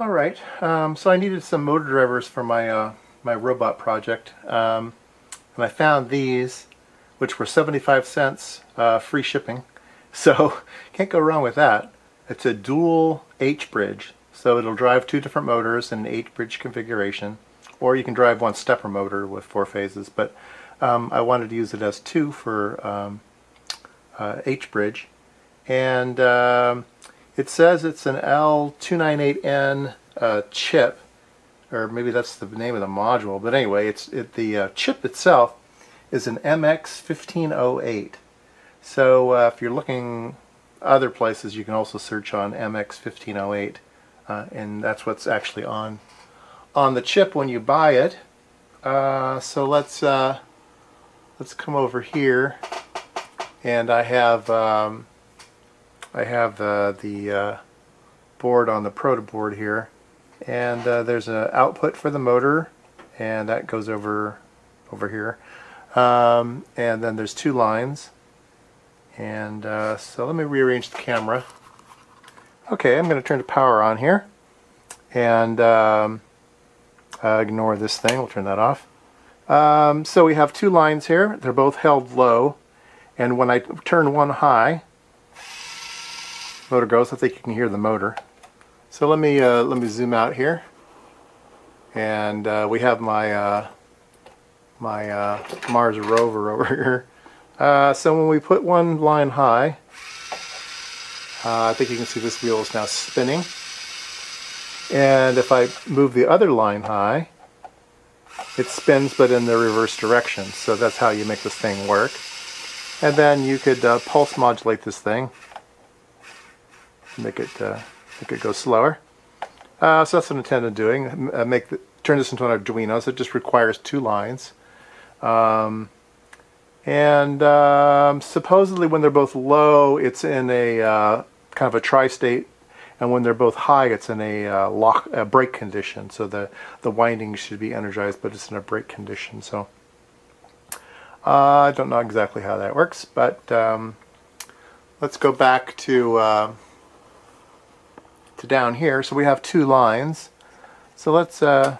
All right, um, so I needed some motor drivers for my uh, my robot project, um, and I found these, which were 75 cents, uh, free shipping. So can't go wrong with that. It's a dual H-bridge, so it'll drive two different motors in an H-bridge configuration, or you can drive one stepper motor with four phases. But um, I wanted to use it as two for um, uh, H-bridge, and um, it says it's an L298N uh, chip, or maybe that's the name of the module. But anyway, it's it, the uh, chip itself is an MX1508. So uh, if you're looking other places, you can also search on MX1508, uh, and that's what's actually on on the chip when you buy it. Uh, so let's uh, let's come over here, and I have. Um, I have uh, the uh, board on the proto board here and uh, there's an output for the motor and that goes over over here. Um, and then there's two lines and uh, so let me rearrange the camera. Okay I'm going to turn the power on here and um, uh, ignore this thing we'll turn that off. Um, so we have two lines here they're both held low and when I turn one high motor goes. I think you can hear the motor. So let me uh, let me zoom out here, and uh, we have my uh, my uh, Mars rover over here. Uh, so when we put one line high, uh, I think you can see this wheel is now spinning. And if I move the other line high, it spins but in the reverse direction. So that's how you make this thing work. And then you could pulse modulate this thing make it uh, make it go slower. Uh, so that's what I intended doing. Uh, make the, turn this into an Arduino. So it just requires two lines. Um, and um, supposedly when they're both low, it's in a uh, kind of a tri-state, and when they're both high, it's in a uh, lock a brake condition. So the the winding should be energized, but it's in a brake condition. So uh, I don't know exactly how that works, but um, let's go back to to down here. So we have two lines. So let's uh,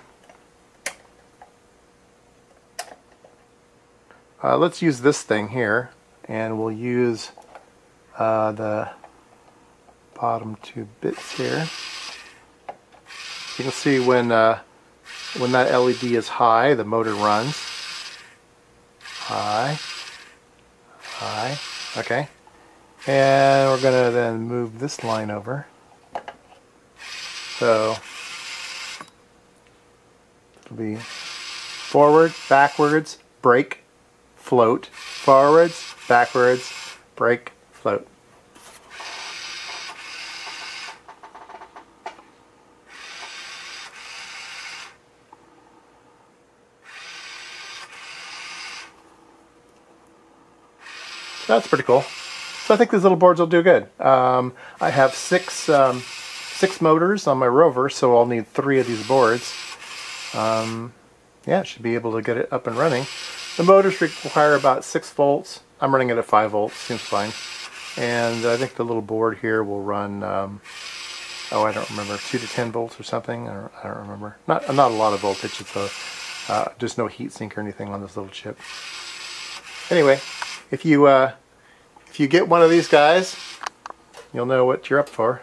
uh, let's use this thing here, and we'll use uh, the bottom two bits here. You can see when uh, when that LED is high, the motor runs. High, high, okay. And we're to then move this line over. So it'll be forward, backwards, brake, float, forwards, backwards, brake, float. that's pretty cool. So I think these little boards will do good. Um, I have six um, six motors on my rover, so I'll need three of these boards. Um, yeah, should be able to get it up and running. The motors require about 6 volts. I'm running it at 5 volts, seems fine. And I think the little board here will run, um, oh, I don't remember, 2 to 10 volts or something. I don't, I don't remember. Not, not a lot of voltage. It's a, uh, there's no heat sink or anything on this little chip. Anyway, if you, uh, if you get one of these guys, you'll know what you're up for.